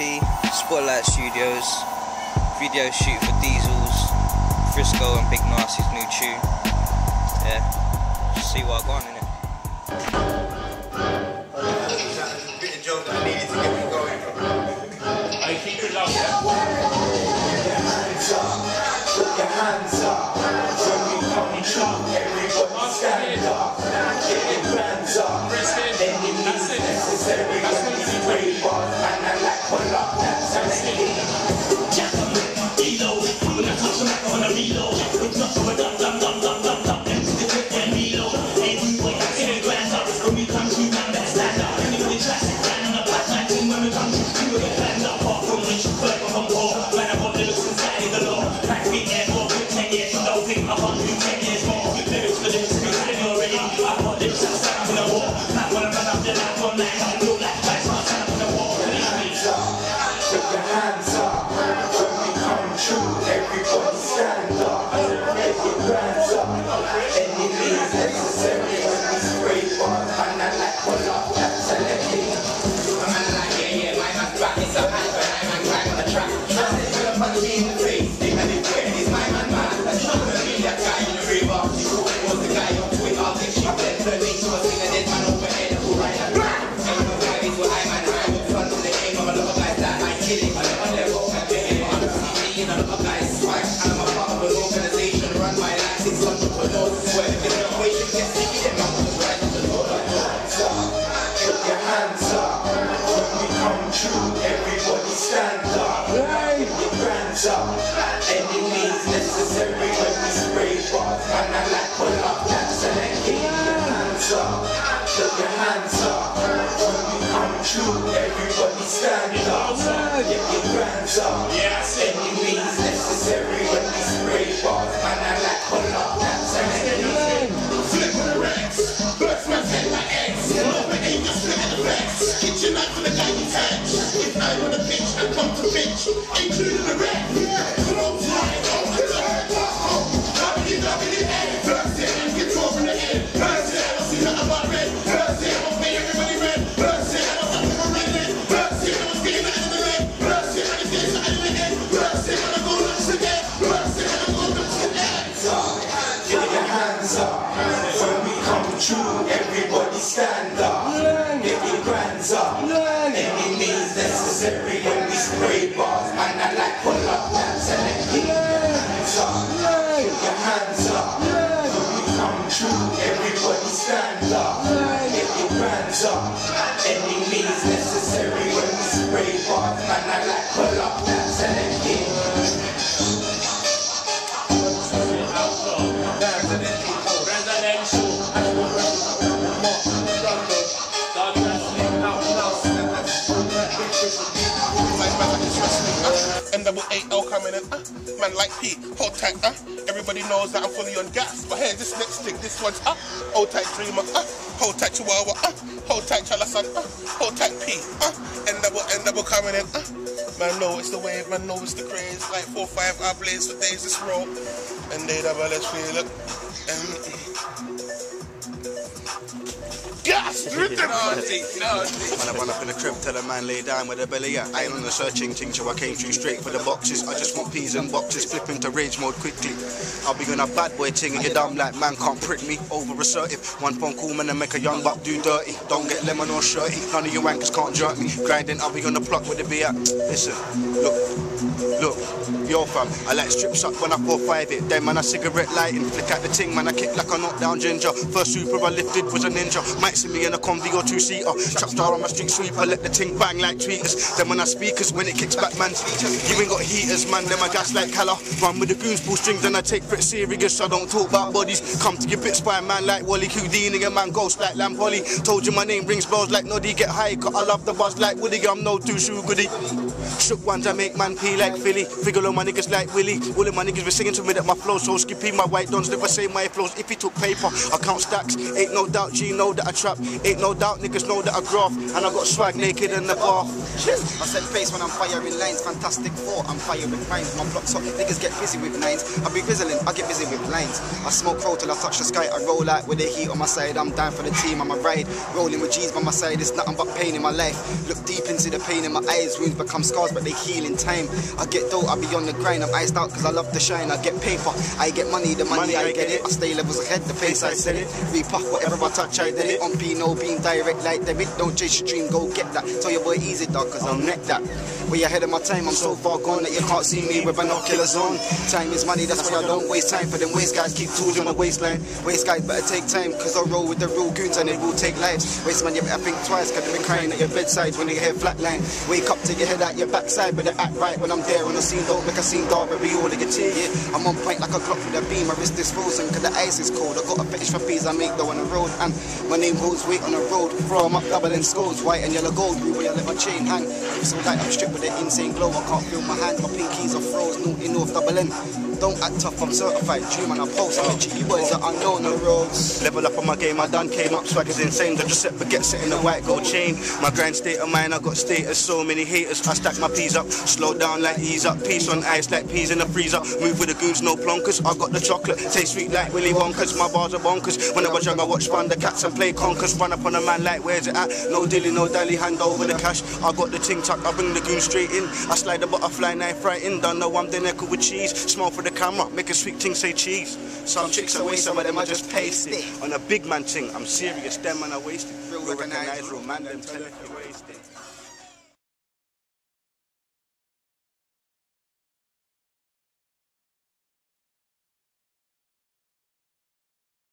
T, Spotlight Studios, video shoot for Diesle's, Frisco and Big Narstie's new tune. Yeah, just see what I got in it. Bit of joke that I get me keep it low, yeah? hands up, put your hands up. When we come through, everybody stand up. Get your hands up. Any means necessary Get your hands up. Any means necessary through, everybody stand up. Get your hands up. Any means necessary when we spray bars. And I like And I like pull up, that's an empty. Hands up. Your hands up. When we come through, everybody stand up. Get your hands up. Any means necessary when we spray bars. And I like pull up, that's an empty. NAAL coming in, uh, man like P, hold tight, uh, everybody knows that I'm fully on gas, but here, this next stick, this one's, uh, hold tight Dreamer, uh, hold tight Chihuahua, uh, hold tight Chalasan, uh, hold tight P, uh, double, coming in, uh, man know it's the wave, man know it's the craze, like 4-5 I blaze for days this roll, and they double, let's feel it, and, gas, When I run up in the crib, tell a man lay down with a belly at. I ain't on the searching thing, so I came through straight for the boxes. I just want peas and boxes, flip into rage mode quickly. I'll be on a bad boy ting and you're dumb like man can't prick me. Over assertive, one phone call man and make a young buck do dirty. Don't get lemon or shirty, none of you wankers can't jerk me. Grinding, I'll be on the block with the beer. Listen, look, look, yo fam, I like strips up when I pour five it. Then man, I cigarette lighting, flick out the ting, man, I kick like a knockdown ginger. First super I lifted was a ninja. Might see me in a convi or two seater. Trap star on my street sweeper, let the ting bang like tweeters. Then when I speakers, when it kicks back, man, you ain't got heaters, man. Then my gas like color. Run with the goons, pull strings, and I take it serious. I don't talk about bodies. Come to get bits by man like Wally Houdini, a man ghost like Lamb. Told you my name rings bells like Noddy, get high, 'cause I love the buzz like Woody. I'm no too shoe goody. Shook ones, I make man pee like Philly. Figure all my niggas like Willie. All of my niggas be singing to me that my flow so skippy. My white dons never say my flows. If he took paper, I count stacks. Ain't no doubt, G know that I trap. Ain't no doubt, niggas know that I graph. And I got swag naked in the bar. I set face when I'm firing lines, fantastic four, I'm firing rhymes. My block's hot, niggas get busy with nines. I be grizzling, I get busy with lines. I smoke pro till I touch the sky, I roll out with the heat on my side. I'm down for the team, I'm a ride. Rolling with G's by my side, it's nothing but pain in my life. Look deep into the pain in my eyes, wounds become scars, but they heal in time. I get dope, I be on the grind, I'm iced out cause I love the shine. I get paper, I get money, the money, I get it. I stay levels ahead, the pace I set it. We Repuff, whatever I touch, I did it. On P, no beam, direct like debit. Don't chase your dream, go get that. Tell your boy easy dog, cause I'll neck that. Way ahead of my time, I'm so far gone that you can't see me with binoculars on. Time is money, that's why I don't waste time for them waste guys. Keep tools on the waistline. Waste guys better take time, cause I roll with the real goons and it will take lives. Waste man, you better think twice, cause they been crying at your bedside when you hear flatline. Wake up, take your head out your backside, but they act right when I'm there on the scene. Don't make a scene dark, but we all get tear, yeah. I'm on point like a clock with a beam, my wrist is frozen, cause the ice is cold. I got a fetish for peas I make though on the road, and my name holds weight on the road. Throw 'em up, doubling skulls, white and yellow gold, blue, where I let my chain hang. So light, I'm stripped with an insane glow. I can't feel my hands, my pinkies are froze, naughty north, double N. Don't act tough, I'm certified. Dream and I post, I'm a boys that unknown the roads. Level up on my game, I done came up, swag is insane. Don't just set forget setting the white gold chain. My grind state of mind, I got status, so many haters. I stack my peas up, slow down like ease up. Peace on ice like peas in the freezer. Move with the goons, no plonkers. I got the chocolate, taste sweet like Willy Wonka's. My bars are bonkers. When I was young, I watched Thundercats and play conkers. Run up on a man like, where's it at? No dilly, no dally, hand over the cash. I got the ting tuck, I bring the goon straight in. I slide the butterfly knife right in. Don't know I'm the neck with cheese. Small for the camera, make a sweet ting say cheese. Some chicks away, some of them I just paste it. On a big man ting, I'm serious, them man I wasted. Real recognize, real man, them tell it you wasted.